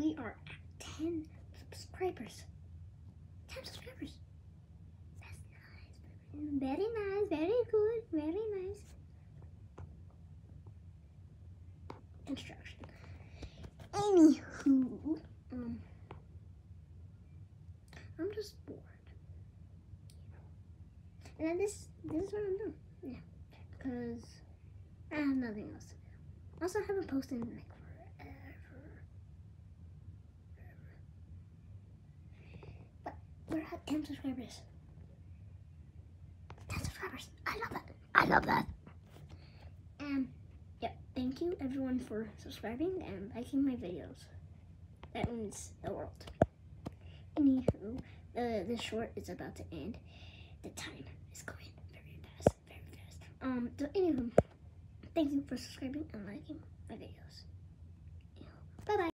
we are at 10 subscribers. 10 subscribers. That's nice. Very nice, very good, very nice. Instruction. Anywho, um, I'm just bored. And then this, this is what I'm doing. Yeah, because I have nothing else. Also, I haven't posted in like 10 subscribers. 10 subscribers. I love that. I love that. And yeah, thank you everyone for subscribing and liking my videos. That means the world. Anywho, the the short is about to end. The time is going very fast, very fast. Um, so anywho, thank you for subscribing and liking my videos.